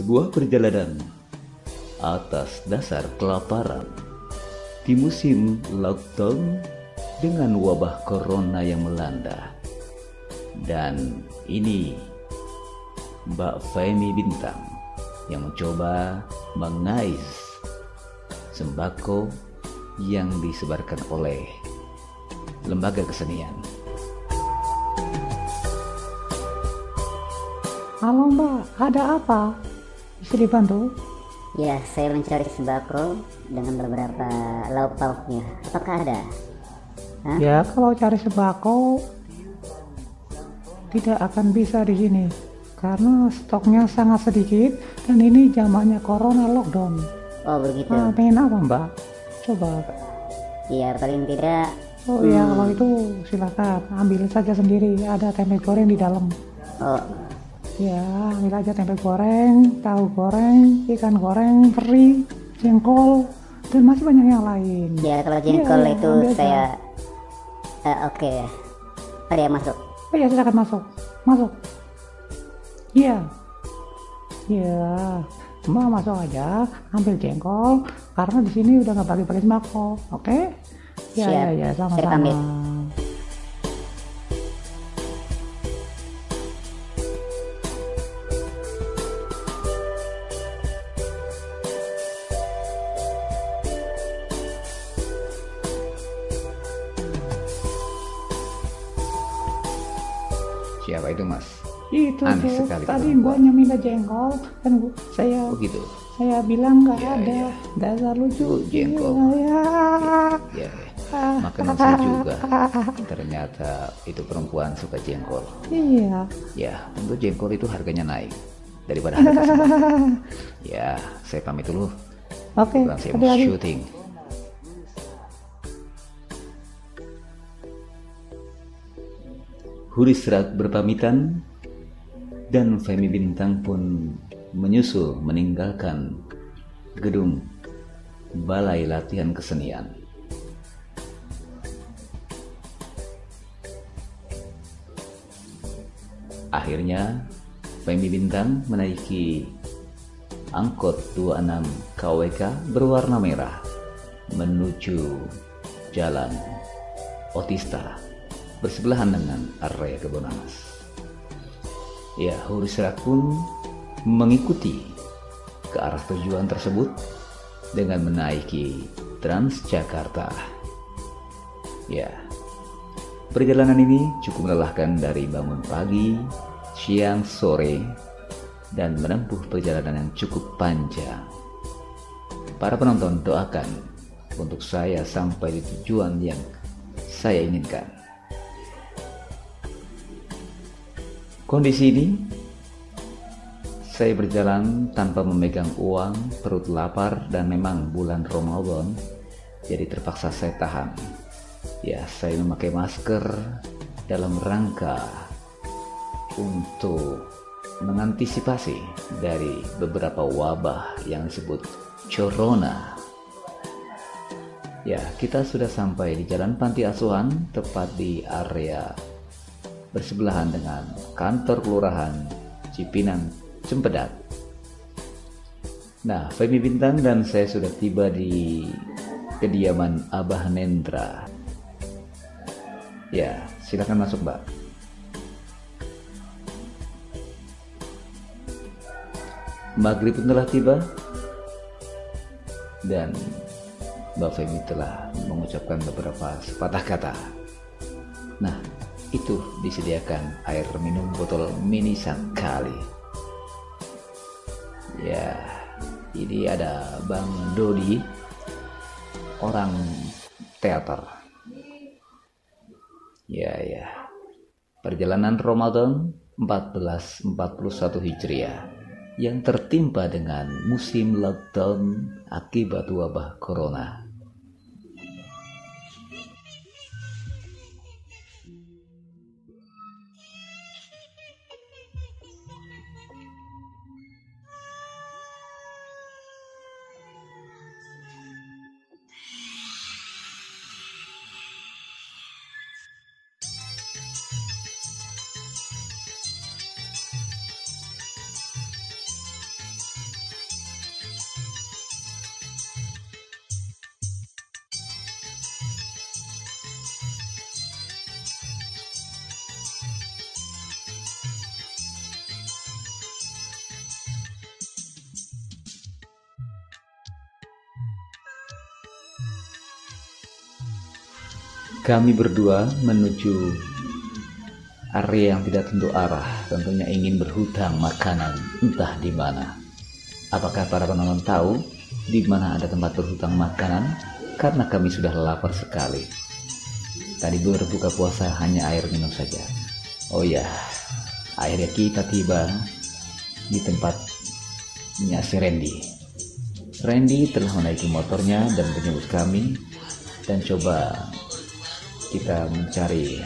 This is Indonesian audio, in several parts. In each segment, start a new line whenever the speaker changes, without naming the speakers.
Sebuah perjalanan atas dasar kelaparan di musim lockdown dengan wabah corona yang melanda. Dan ini Mbak Femi Bintang yang mencoba mengais sembako yang disebarkan oleh lembaga kesenian.
Halo mbak, ada apa? Bisa dibantu?
Ya, saya mencari sembako dengan beberapa lauk pauknya. Apakah ada? Hah?
Ya, kalau cari sembako tidak akan bisa di sini karena stoknya sangat sedikit dan ini zamannya corona lockdown.
Oh begitu.
Ah, pengen apa mbak? Coba.
Iya paling tidak.
Oh iya, kalau itu silakan ambil saja sendiri. Ada tempe goreng di dalam.
Oh
Ya, ambil aja tempe goreng, tahu goreng, ikan goreng, teri, jengkol, dan masih banyak yang lain.
ya kalau jengkol
Iya,
itu
ambil aja.
saya. Eh, Oke. Mari ya masuk.
Oh ya silakan masuk, masuk. Iya, iya. Mbak masuk aja, ambil jengkol, karena di sini udah nggak bagi-bagi sembako, oke? Ya,
Siap.
ya, ya, sama-sama.
Siapa itu mas?
Itu
Aneh
tuh,
sekali
tadi mbaknya minta jengkol, dan gua- saya
Begitu.
saya bilang nggak
Iya,
ada,
iya.
dasar lucu.
Oh, jengkol.
Ya,
Ya, makan saya juga. Ternyata itu perempuan suka jengkol.
iya.
Ya, tentu jengkol itu harganya naik daripada harga. Ya, saya pamit dulu.
Oke,
Pulang saya mau syuting. Hurisrat berpamitan dan Femi Bintang pun menyusul meninggalkan gedung Balai Latihan Kesenian. Akhirnya Femi Bintang menaiki angkot 26 KWK berwarna merah menuju jalan Otista bersebelahan dengan area Kebonanas. Ya, Hurisrat pun mengikuti ke arah tujuan tersebut dengan menaiki Transjakarta. Ya, perjalanan ini cukup melelahkan dari bangun pagi, siang, sore, dan menempuh perjalanan yang cukup panjang. Para penonton doakan untuk saya sampai di tujuan yang saya inginkan. Kondisi ini saya berjalan tanpa memegang uang, perut lapar dan memang bulan Ramadan, jadi terpaksa saya tahan. Ya, saya memakai masker dalam rangka untuk mengantisipasi dari beberapa wabah yang disebut corona. Ya, kita sudah sampai di Jalan Panti Asuhan, tepat di area bersebelahan dengan kantor kelurahan Cipinang, Cempedak. Nah, Femi Bintang dan saya sudah tiba di kediaman Abah Nendra. Ya, silakan masuk, Mbak. Maghrib pun telah tiba dan Mbak Femi telah mengucapkan beberapa sepatah kata. Nah, itu disediakan air minum botol mini sekali. Ya, ini ada Bang Dodi, orang teater. Ya, ya. Perjalanan Ramadan 1441 Hijriah yang tertimpa dengan musim lockdown akibat wabah corona. Kami berdua menuju area yang tidak tentu arah, tentunya ingin berhutang makanan entah di mana. Apakah para penonton tahu di mana ada tempat berhutang makanan? Karena kami sudah lapar sekali. Tadi berbuka puasa hanya air minum saja. Oh ya, akhirnya kita tiba di tempatnya si Randy. Randy telah menaiki motornya dan menyebut kami dan coba kita mencari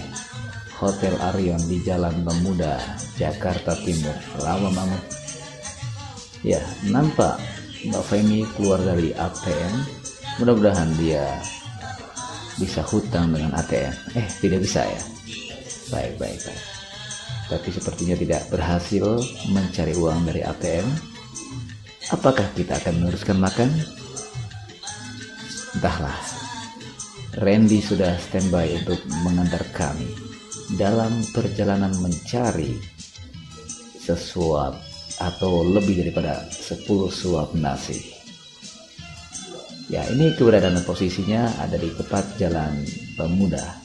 Hotel Arion di Jalan Pemuda, Jakarta Timur, Rawamangun. Ya, nampak Mbak Femi keluar dari ATM. Mudah-mudahan dia bisa hutang dengan ATM. Eh, tidak bisa ya. Baik, baik, baik. Tapi sepertinya tidak berhasil mencari uang dari ATM. Apakah kita akan meneruskan makan? Entahlah. Randy sudah standby untuk mengantar kami dalam perjalanan mencari sesuap atau lebih daripada 10 suap nasi. Ya, ini keberadaan posisinya ada di tepat Jalan Pemuda,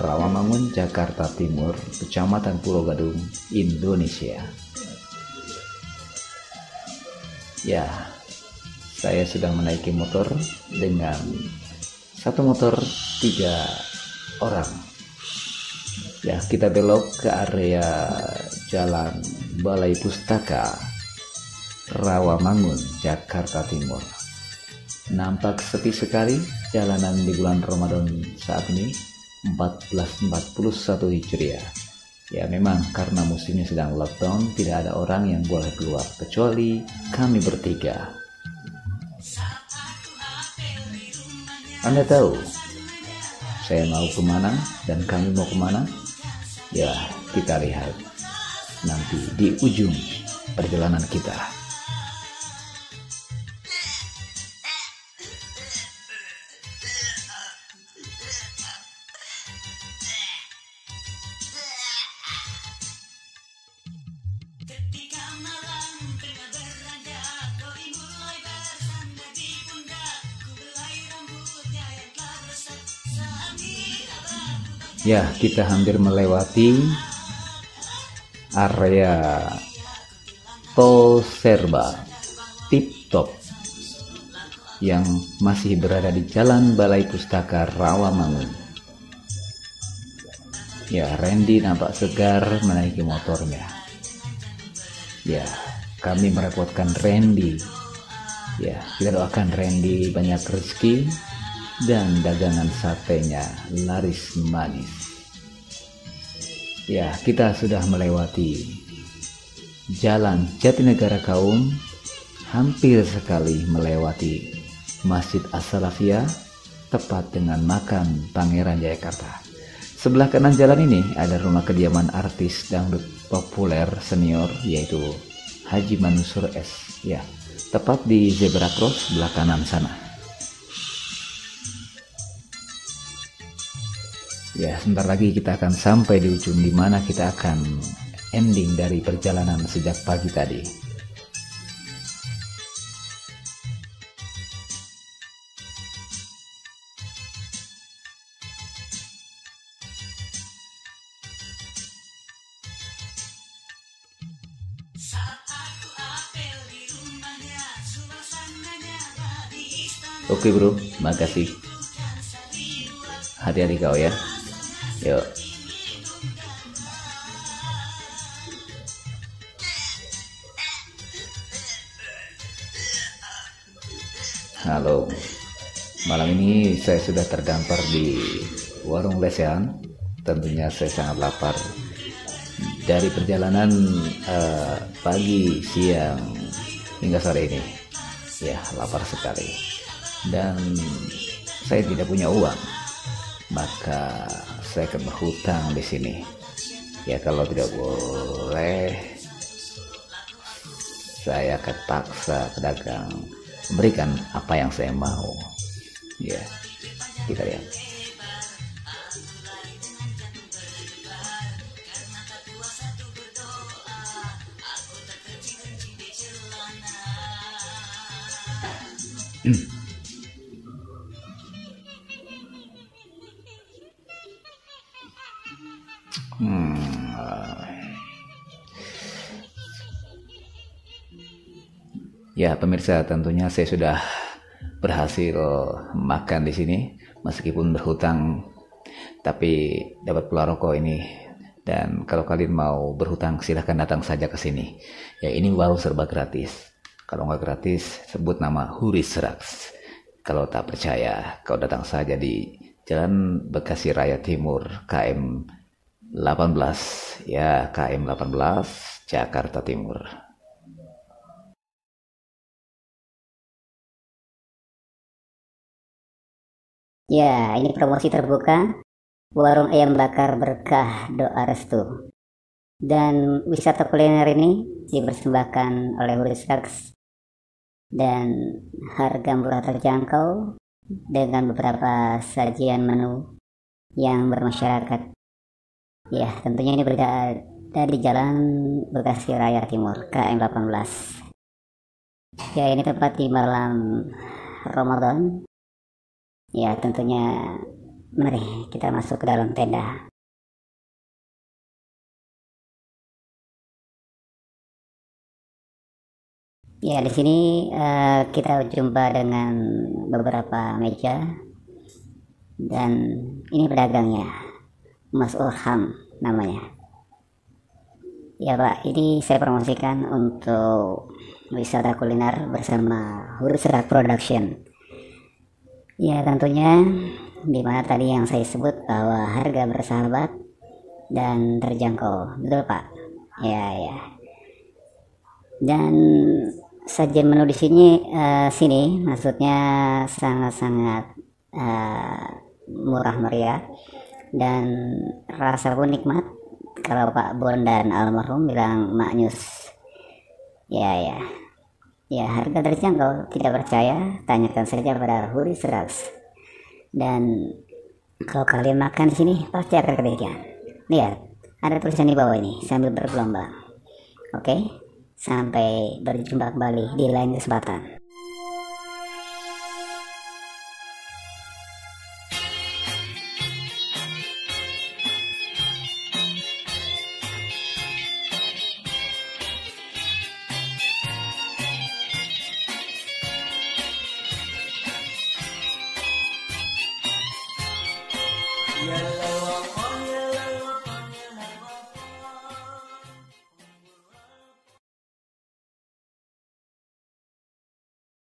Rawamangun, Jakarta Timur, Kecamatan Pulau Gadung, Indonesia. Ya, saya sedang menaiki motor dengan satu motor tiga orang. Ya kita belok ke area jalan Balai Pustaka Rawamangun Jakarta Timur. Nampak sepi sekali jalanan di bulan Ramadan saat ini 1441 Hijriah. Ya memang karena musimnya sedang lockdown tidak ada orang yang boleh keluar kecuali kami bertiga Anda tahu saya mau ke mana dan kami mau ke mana Ya, kita lihat nanti di ujung perjalanan kita. Ya, kita hampir melewati area tol serba tip top yang masih berada di Jalan Balai Pustaka Rawamangun. Ya, Randy nampak segar menaiki motornya. Ya, kami merepotkan Randy. Ya, kita doakan Randy banyak rezeki dan dagangan satenya laris manis. Ya, kita sudah melewati jalan Jatinegara Kaum, hampir sekali melewati Masjid As-Salafiyah, tepat dengan makam Pangeran Jayakarta. Sebelah kanan jalan ini ada rumah kediaman artis dangdut populer senior yaitu Haji Mansur S. Ya, tepat di zebra cross sebelah kanan sana. Ya, sebentar lagi kita akan sampai di ujung di mana kita akan ending dari perjalanan sejak pagi tadi. Oke bro, makasih. Hati-hati kau ya. Yuk. Halo. Malam ini saya sudah terdampar di warung lesehan. Tentunya saya sangat lapar. Dari perjalanan uh, pagi, siang, hingga sore ini. Ya, lapar sekali. Dan saya tidak punya uang. Maka saya akan berhutang di sini. Ya kalau tidak boleh, saya akan paksa pedagang memberikan apa yang saya mau. Ya, kita lihat. Hmm. Ya, pemirsa, tentunya saya sudah berhasil makan di sini meskipun berhutang tapi dapat pula rokok ini. Dan kalau kalian mau berhutang silahkan datang saja ke sini. Ya ini baru serba gratis. Kalau nggak gratis sebut nama Huris Raks kalau tak percaya kau datang saja di Jalan Bekasi Raya Timur KM 18 ya KM 18 Jakarta Timur
Ya, ini promosi terbuka. Warung ayam bakar berkah doa restu. Dan wisata kuliner ini dipersembahkan oleh Hurisax dan harga murah terjangkau dengan beberapa sajian menu yang bermasyarakat. Ya, tentunya ini berada di Jalan Bekasi Raya Timur, KM 18. Ya, ini tepat di malam Ramadan Ya tentunya mari kita masuk ke dalam tenda. Ya di sini uh, kita jumpa dengan beberapa meja dan ini pedagangnya Mas Orham namanya. Ya Pak, ini saya promosikan untuk wisata kuliner bersama Hurus Production Ya tentunya di mana tadi yang saya sebut bahwa harga bersahabat dan terjangkau, betul Pak? Ya ya. Dan sajian menu di sini uh, sini maksudnya sangat-sangat uh, murah meriah dan rasa pun nikmat. Kalau Pak Bon dan almarhum bilang maknyus. Ya ya. Ya, harga terjangkau. Tidak percaya? Tanyakan saja pada Huri Serax. Dan kalau kalian makan di sini, pasti akan kebagian. Lihat, ada tulisan di bawah ini sambil bergelombang. Oke, sampai berjumpa kembali di lain kesempatan.